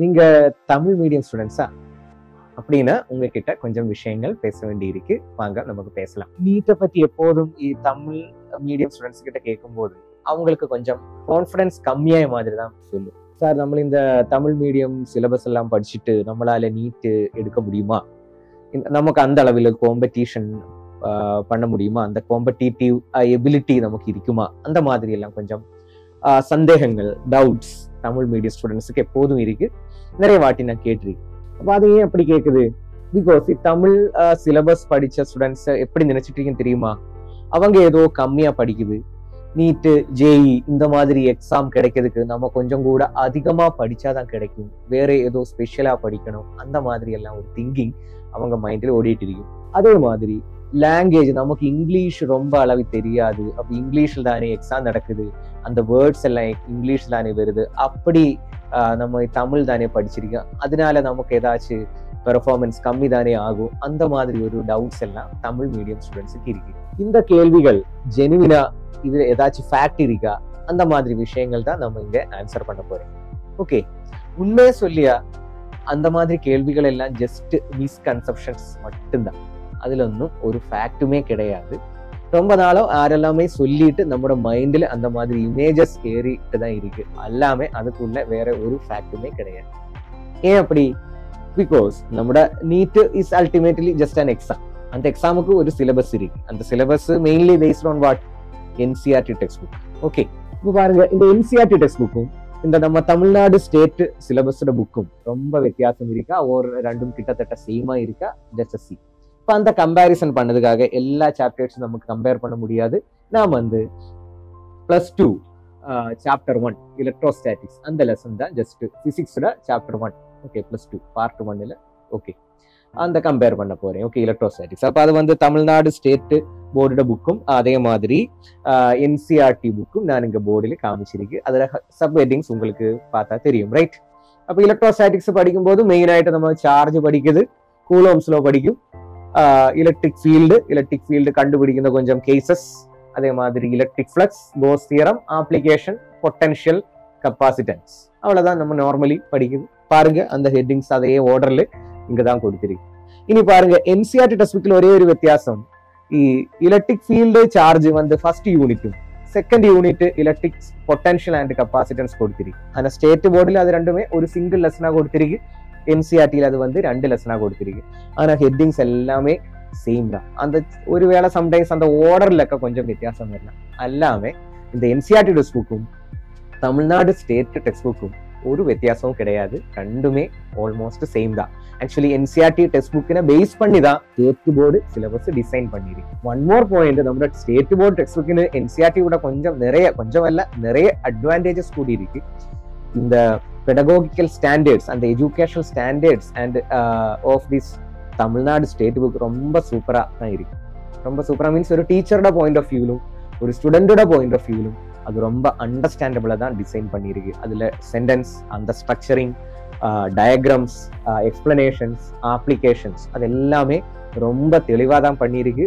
நீங்க தமிழ் மீடியம் ஸ்டூடெண்ட்ஸா அப்படின்னா உங்ககிட்ட கொஞ்சம் விஷயங்கள் பேச வேண்டியிருக்கு. வாங்க நமக்கு பேசலாம். நீட்டை பத்தி எப்போதும் தமிழ் மீடியம் ஸ்டூடெண்ட்ஸ் கிட்ட கேட்கும்போது அவங்களுக்கு கொஞ்சம் கான்ஃபிடன்ஸ் கம்மியாய மாதிரி தான் சொல்லும். சார் நம்ம இந்த தமிழ் மீடியம் சிலபஸ் எல்லாம் படிச்சுட்டு நம்மளால நீட்டு எடுக்க முடியுமா? நமக்கு அந்த அளவில் காம்படிஷன் பண்ண முடியுமா? அந்த காம்படிட்டிவ் எபிலிட்டி நமக்கு இருக்குமா? அந்த மாதிரி எல்லாம் கொஞ்சம் சந்தேகங்கள் டவுட்ஸ் தமிழ் மீடியம் ஸ்டூடெண்ட்ஸுக்கு எப்போதும் இருக்கு. நிறைய வாட்டி நான் கேட்டிருக்கேன். அப்போ அது ஏன் அப்படி கேட்குது பிகாஸ் தமிழ் சிலபஸ் படிச்ச ஸ்டூடெண்ட்ஸ் எப்படி நினைச்சிட்டு இருக்கீங்கன்னு தெரியுமா? அவங்க ஏதோ கம்மியா படிக்குது. நீட்டு ஜேஇ இந்த மாதிரி எக்ஸாம் கிடைக்கிறதுக்கு நம்ம கொஞ்சம் கூட அதிகமா படிச்சாதான் கிடைக்கும். வேற ஏதோ ஸ்பெஷலா படிக்கணும். அந்த மாதிரி எல்லாம் ஒரு திங்கிங் அவங்க மைண்ட்ல ஓடிட்டு இருக்கும் அதே மாதிரி லாங்குவேஜ் நமக்கு இங்கிலீஷ் ரொம்ப அளவு தெரியாது. அப்போ இங்கிலீஷில் தானே எக்ஸாம் நடக்குது. அந்த வேர்ட்ஸ் எல்லாம் இங்கிலீஷ் தானே வருது. அப்படி நம்ம தமிழ் தானே படிச்சிருக்கோம். அதனால நமக்கு ஏதாச்சும் பெர்ஃபார்மன்ஸ் கம்மி தானே ஆகும். அந்த மாதிரி ஒரு டவுட்ஸ் எல்லாம் தமிழ் மீடியம் ஸ்டூடெண்ட்ஸுக்கு இருக்கு. இந்த கேள்விகள் ஜெனுவினா இது ஏதாச்சும் ஃபேக்ட் இருக்கா? அந்த மாதிரி விஷயங்கள் தான் நம்ம இங்கே ஆன்சர் பண்ண போறோம். ஓகே உண்மையை சொல்லியா? அந்த மாதிரி கேள்விகள் எல்லாம் ஜஸ்ட் மிஸ்கன்செப்ஷன்ஸ் மட்டும்தான். அதுல ஒன்றும் ஒரு ஃபேக்ட்டுமே கிடையாது ரொம்ப நாளும் யாரெல்லாமே சொல்லிட்டு நம்மளோட மைண்ட்ல அந்த மாதிரி இமேஜஸ் ஏறிட்டு தான் இருக்கு எல்லாமே அதுக்குள்ள வேற ஒரு ஃபேக்ட்டுமே கிடையாது ஏன் அப்படி பிகாஸ் நம்மட NEET is ultimately just an exam அந்த எக்ஸாமுக்கு ஒரு சிலபஸ் இருக்கு அந்த syllabus mainly based on what NCERT textbook okay இப்போ பாருங்க இந்த என்சிஆர்டி டெக்ஸ்ட் புக்கும் இந்த நம்ம தமிழ்நாடு ஸ்டேட் சிலபஸோட புக்கும் ரொம்ப வித்தியாசம் இருக்கா ஒரு ரெண்டும் கிட்டத்தட்ட சேமா இருக்கா ஜஸ்ட் சி இப்போ அந்த கம்பேரிசன் பண்ணதுக்காக எல்லா சாப்டர்ஸும் நமக்கு கம்பேர் பண்ண முடியாது. நாம் வந்து plus two chapter one electrostatics அந்த லெசன் தான் just ஃபிசிக்ஸோட chapter one okay plus two part ஒன்னில் ஓகே அந்த கம்பேர் பண்ண போகிறேன் ஓகே எலக்ட்ரோஸ்டாட்டிக்ஸ் அப்போ அது வந்து தமிழ்நாடு ஸ்டேட்டு போர்டோட புக்கும் அதே மாதிரி என்சிஆர்டி புக்கும் நான் இங்கே போர்டில் காமிச்சிருக்கு. அதில் சப் ஹெட்டிங்ஸ் உங்களுக்கு பார்த்தா தெரியும் ரைட் அப்போ எலக்ட்ரோஸ்டாட்டிக்ஸ் படிக்கும்போது மெயினாയിട്ട് நம்ம சார்ஜ் படிக்குது கூலோம்ஸில் படிக்கும். ഇലക്ട്രിക് ഫീൽഡ് ഇലക്ട്രിക് ഫീൽഡ് കണ്ടുപിടിക്കുന്ന കൊഞ്ചം കേസസ് അതേമാതിരി electric flux Gauss theorem application potential capacitance அவ்வளோதான் നമ്മൾ നോർമലി படிக்குது பாருங்க அந்த ஹெட்டிங்ஸ் அதே ஓர்டரில் இங்கே தான் கொடுத்துருக்கு ഇനി പാരുങ്ക N C R T text ബുക്കിൽ ഒരേ ഒരു വ്യത്യാസം. ഈ ഇലക്ട്രിക് ഫീൽഡ് ചാർജ് വന്ന് ഫസ്റ്റ് യൂണിറ്റും second unit electric potential and capacitance കൊടുത്തിരിക്കും അങ്ങനെ സ്റ്റേറ്റ് ബോർഡിൽ അത് രണ്ടുമേ ഒരു സിംഗിൾ ലെസനാണ് കൊടുത്തിരിക്കും என்சிஆர்டியில் அது வந்து ரெண்டு லெசனாக കൊടുത്തിരിക്കും ஆனால் ഹെഡിങ്സ് എല്ലാമേ സെയിം தான். அந்த ஒருவேளை சம்டைம்ஸ் அந்த ഓർഡറിലൊക്കെ കൊഞ്ചം വ്യത്യാസം വരണം അല്ലാമേ இந்த என்சிஆர்டி டெக்ஸ்ட் புக்கும் தமிழ்நாடு ஸ்டேட் டெக்ஸ்ட் புக்கும் ஒரு வித்தியாசமும் கிடையாது. ரெண்டுமே ஆல்மோஸ்ட் சேம் தான். ஆக்சுவலி என்சிஆர்டி டெக்ஸ்ட் புக்கினை பேஸ் பண்ணி தான் സ്റ്റേറ്റ് ബോർഡ് സിലബസ് ഡിസൈൻ பண்ணிருக்கு വൺ മോർ പോയിന്റ് നമ്മുടെ സ്റ്റേറ്റ് ബോർഡ് ടെക്സ്റ്റ് ബുക്കിന് എൻസിആർടി കൂടെ കൊഞ്ചം നിറയെ കൊഞ്ചമല്ല നിറയെ അഡ്വാൻറ്റേജസ് കൂടി ഇരിക്കും இந்த பெடகோகிக்கல் ஸ்டாண்டர்ட்ஸ் அந்த educational standards and of this Tamil Nadu state book ரொம்ப சூப்பராக தான் இருக்கு ரொம்ப சூப்பராக மீன்ஸ் ஒரு டீச்சரோட பாயிண்ட் ஆஃப் வியூலும் ஒரு ஸ்டூடெண்டோட பாயிண்ட் ஆஃப் வியூலும் அது ரொம்ப அண்டர்ஸ்டாண்டபிளாக தான் டிசைன் பண்ணியிருக்கு அதில் சென்டென்ஸ் அந்த ஸ்ட்ரக்சரிங் டயக்ராம்ஸ் எக்ஸ்பிளனேஷன்ஸ் ஆப்ளிகேஷன்ஸ் அது எல்லாமே ரொம்ப தெளிவாக தான் பண்ணியிருக்கு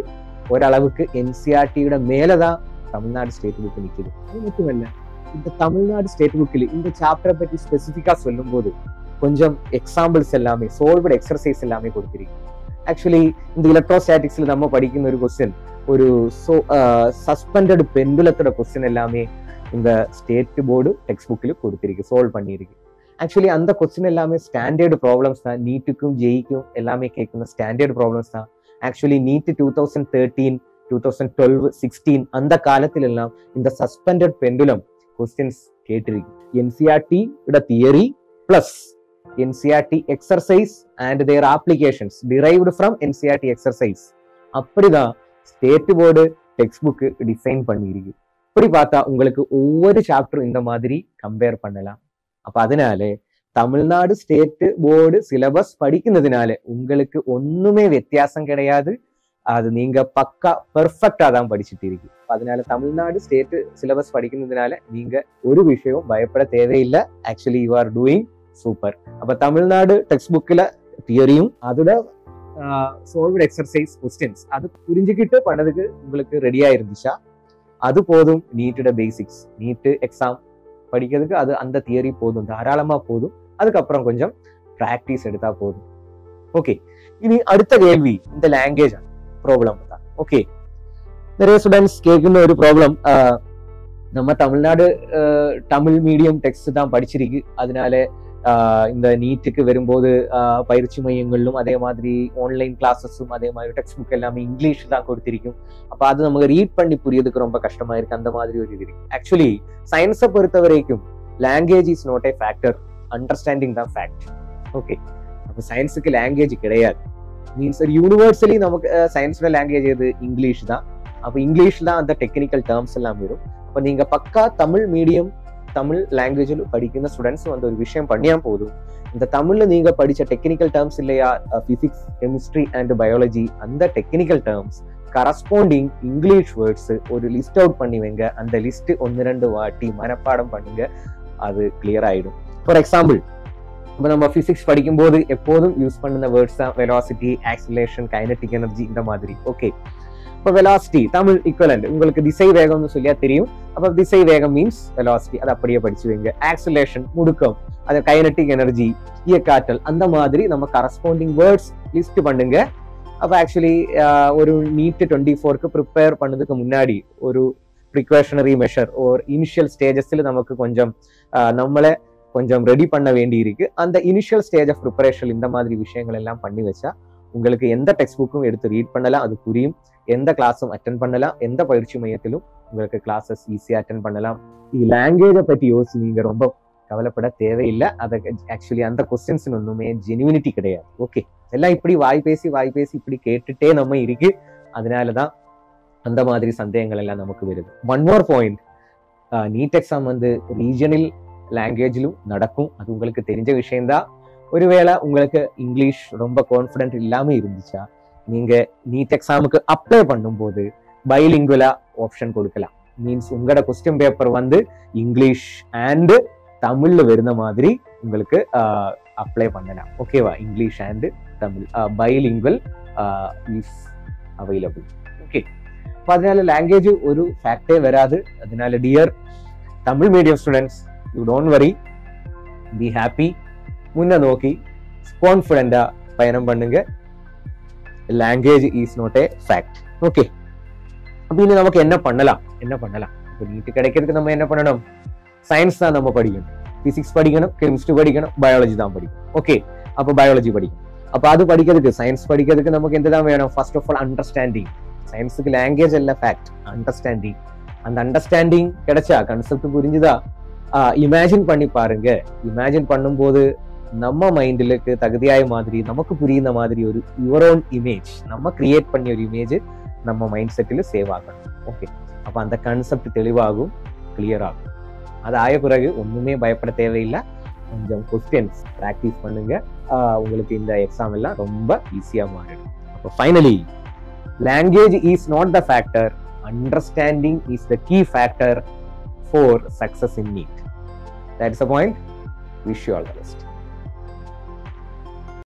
ஓரளவுக்கு என்சிஆர்டியோட மேலே தான் தமிழ்நாடு ஸ்டேட் புக் நிற்குது அது இல்லை இந்த தமிழ்நாடு ஸ்டேட் புக்கில் இந்த சாப்டரை பற்றி ஸ்பெசிஃபிக்காக சொல்லும்போது கொஞ்சம் எக்ஸாம்பிள்ஸ் எல்லாமே சோல்வட் எக்ஸசைஸ் எல்லாமே கொடுத்துருக்கீங்க. ஆக்சுவலി இந்த ഇലക്ട്രോസ്റ്റാറ്റിക്സിൽ നമ്മൾ പഠിക്കുന്ന ഒരു ക്വസ്റ്റ്യൻ ഒരു സസ്പെൻഡ് പെൻഡുലത്തോടെ ക്വസ്റ്റ്യൻ എല്ലാമേ இந்த ஸ்டேட் போர்டு டெக்ஸ்ட் புக்கில் கொடுத்திருக்கு சோல்வ் பண்ணியிருக்கு. ஆக்சுவலி அந்த கொஸ்டின் எல்லாமே ஸ்டாண்டர்டு ப்ராப்ளம்ஸ் தான். நீட்டுக்கும் ஜெய்க்கும் எல்லாமே கேட்குற ஸ்டாண்டர்டு ப்ராப்ளம்ஸ் தான். Actually NEET two thousand thirteen two thousand twelve sixteen அந்த காலத்திலெல்லாம் இந்த சஸ்பெண்டட் பெண்டுலம் கொஸ்டின்ஸ் கேட்டிருக்கு என்சிஆர்டி இட theory plus NCERT exercise and their applications derived from NCERT exercise அப்படிதான் state board text book design பண்ணியிருக்கு. இப்படி பார்த்தா உங்களுக்கு ஒவ்வொரு சாப்டரும் இந்த மாதிரி கம்பேர் பண்ணலாம். அப்ப அதனால தமிழ்நாடு ஸ்டேட் போர்டு சிலபஸ் படிக்கிறதுனால உங்களுக்கு ஒன்றுமே வித்தியாசம் கிடையாது. അത് നീങ്ക പക്ക പെർഫെക്റ്റ് ആകാൻ പഠിച്ചിട്ട് ഇരിക്കും അതിനാല് തമിഴ്നാട് സ്റ്റേറ്റ് സിലബസ് പഠിക്കുന്നതിനാല് നീങ്ക ഒരു വിഷയവും ഭയപ്പെട തേവയില്ല actually you are doing super അപ്പൊ തമിഴ്നാട് ടെക്സ്റ്റ് ബുക്കിലെ തിയറിയും അതோட சோல்வ்டு எக்ஸசைஸ் கொஸ்டின்ஸ் அது புரிஞ்சுக்கிட்டு பண்ணதுக்கு உங்களுக்கு ரெடியா இருந்துச்சா அது போதும். நீட்டோட பேசிக்ஸ் நீட்டு எக்ஸாம் படிக்கிறதுக்கு அது அந்த தியரி போதும். தாராளமா போதும். அதுக்கப்புறம் கொஞ்சம் ப்ராக்டிஸ் எடுத்தா போதும். ஓகே இனி அடுத்த கேள்வி. இந்த லாங்குவேஜ் ப்ராப்ளம் தான் ஓகே நிறைய ஸ்டூடெண்ட்ஸ் கேட்குற ஒரு ப்ராப்ளம் நம்ம தமிழ்நாடு அஹ், தமிழ் மீடியம் டெக்ஸ்ட் தான் படிச்சிருக்கு அதனால ஆஹ், இந்த நீட்டுக்கு வரும்போது ஆஹ், பயிற்சி மையங்களிலும் அதே மாதிரி ஆன்லைன் கிளாஸஸும் அதே மாதிரி டெக்ஸ்ட் புக் எல்லாமே இங்கிலீஷ் தான் கொடுத்திருக்கும் அப்ப அது நமக்கு ரீட் பண்ணி புரியறதுக்கு ரொம்ப கஷ்டமா இருக்கு அந்த மாதிரி ஒரு இது இருக்கு ஆக்சுவலி சயின்ஸை பொறுத்த வரைக்கும் language is not a factor understanding தான் ஃபேக்ட் ஓகே அப்ப சயின்ஸுக்கு லாங்குவேஜ் கிடையாது മീൻസ് ഒരു യൂണിവേഴ്സലി നമുക്ക് സയൻസിൻ്റെ ലാംഗ്വേജ് ഏത് ഇംഗ്ലീഷ് தான். அப்போ இங்கிலீஷ் தான் அந்த டெக்னிக்கல் டேர்ம்ஸ் எல்லாம் வரும். அப்போ நீங்கள் பக்கா தமிழ் மீடியம் தமிழ் ലാംഗ്വേജിൽ പഠിക്കുന്ന സ്റ്റുഡൻസ് വന്ന് ഒരു വിഷയം പഠിക്കാൻ പോകും இந்த தமிழில் நீங்கள் படித்த டெக்னிக்கல் டேர்ம்ஸ் இல்லையா? ஃபிசிக்ஸ் கெமிஸ்ட்ரி அண்ட் பயாலஜி அந்த technical terms corresponding English words ஒரு லிஸ்ட் அவுட் பண்ணி வைங்க. அந்த லிஸ்ட் ஒன்று ரெண்டு வாட்டி மனப்பாடம் பண்ணுங்க. அது கிளியர் ஆயிடும். ஃபார் எக்ஸாம்பிள் இப்போ நம்ம ஃபிசிக்ஸ் படிக்கும்போது எப்போதும் யூஸ் பண்ணுன வேர்ட்ஸ் தான் வெலாசிட்டி ஆக்சிலேஷன் கைனட்டிக் எனர்ஜி இந்த மாதிரி ஓகே இப்போ வெலாசிட்டி தமிழ் ஈக்குவலண்ட் உங்களுக்கு திசை வேகம்னு சொல்லியா தெரியும் அப்போ திசை வேகம் மீன்ஸ் வெலாசிட்டி அதை அப்படியே படிச்சு வைங்க ஆக்சிலேஷன் முடுக்கம் அது கைனட்டிக் எனர்ஜி இயக்காற்றல் அந்த மாதிரி நம்ம கரஸ்பாண்டிங் வேர்ட்ஸ் லிஸ்ட் பண்ணுங்க அப்போ ஆக்சுவலி ஒரு நீட் டுவெண்ட்டி ஃபோருக்கு ப்ரிப்பேர் பண்ணதுக்கு முன்னாடி ஒரு ப்ரிகாஷனரி மெஷர் ஒரு இனிஷியல் ஸ்டேஜஸில் நமக்கு கொஞ்சம் நம்மளை கொஞ்சம் ரெடி பண்ண வேண்டி இருக்கு அந்த இனிஷியல் ஸ்டேஜ் ஆஃப் ப்ரிப்பரேஷன் இந்த மாதிரி விஷயங்கள் எல்லாம் பண்ணி வச்சா உங்களுக்கு எந்த டெக்ஸ்ட் புக்கும் எடுத்து ரீட் பண்ணலாம் அது புரியும். எந்த கிளாஸும் அட்டன் பண்ணலாம் எந்த பயிற்சி மையத்திலும் உங்களுக்கு கிளாஸஸ் ஈஸியாக அட்டன் பண்ணலாம். லாங்குவேஜை பற்றி யோசி நீங்கள் ரொம்ப கவலைப்பட தேவையில்லை. அதை ஆக்சுவலி அந்த கொஸ்டின்ஸ் ஒன்றுமே ஜெனுவினிட்டி கிடையாது. ஓகே எல்லாம் இப்படி வாய் பேசி வாய் பேசி இப்படி கேட்டுட்டே நம்ம இருக்கு. அதனால தான் அந்த மாதிரி சந்தேகங்கள் எல்லாம் நமக்கு வருது. One more point NEET exam வந்து ரீஜனில் ലാംഗ്വേജിലും നടക്കും അത് உங்களுக்கு தெரிஞ்ச விஷயம்தான் ஒருவேளை உங்களுக்கு இங்கிலீஷ் ரொம்ப கான்ஃபிடென்ட் இல்லாமல் இருந்துச்சா நீங்கள் நீட் எக்ஸாமுக்கு அப்ளை பண்ணும்போது பைலிங்குலா ஆப்ஷன் கொடுக்கலாம். மீன்ஸ் உங்களோட கொஸ்டின் பேப்பர் வந்து இங்கிலீஷ் அண்டு தமிழில் வருந்த மாதிரி உங்களுக்கு அப்ளை பண்ணலாம். ஓகேவா English and Tamil bilingual is available okay അപ്പൊ അതിനാൽ ലാംഗ്വേജ് ഒരു ഫാക്ടേ വരാതെ അതിനാൽ dear Tamil medium students you don't worry be happy മുന്നേ നോക്കി കോൺഫിഡൻ്റാ பயணம் பண்ணுங்க language is not a fact okay அப்படின்னு நமக்கு என்ன பண்ணலாம் என்ன பண்ணலாம் இப்போ நீட்டு கிடைக்கிறதுக்கு நம்ம என்ன பண்ணணும் சயின்ஸ் தான் நம்ம படிக்கணும் பிசிக்ஸ் படிக்கணும் கெமிஸ்ட்ரி படிக்கணும் பயாலஜி தான் படிக்கணும் ஓகே அப்போ பயாலஜி படிக்கணும் அப்போ அது படிக்கிறதுக்கு சயின்ஸ் படிக்கிறதுக்கு நமக்கு எந்த தான் வேணும் first of all understanding சயின்ஸுக்கு language அல்ல ஃபேக்ட் அண்டர்ஸ்டாண்டிங் அந்த அண்டர்ஸ்டாண்டிங் கிடைச்சா கன்செப்ட் புரிஞ்சுதா இமேஜின் பண்ணி பாருங்க. இமேஜின் பண்ணும்போது நம்ம மைண்டிலுக்கு தகுதியாய மாதிரி நமக்கு புரியுந்த மாதிரி ஒரு யுவர் ஓன் இமேஜ் நம்ம கிரியேட் பண்ணிய ஒரு இமேஜ் நம்ம மைண்ட் செட்டில் சேவ் ஆகணும். ஓகே அப்போ அந்த கான்செப்ட் தெளிவாகும் கிளியர் ஆகும். அது ஆய பிறகு ஒண்ணுமே பயப்பட தேவையில்லை. கொஞ்சம் கொஸ்டின்ஸ் ப்ராக்டிஸ் பண்ணுங்க. உங்களுக்கு இந்த எக்ஸாம் எல்லாம் ரொம்ப ஈஸியாக மாறிடும். அப்போ finally language is not the factor understanding is the key factor for success in need, That's the point. Wish you all the best.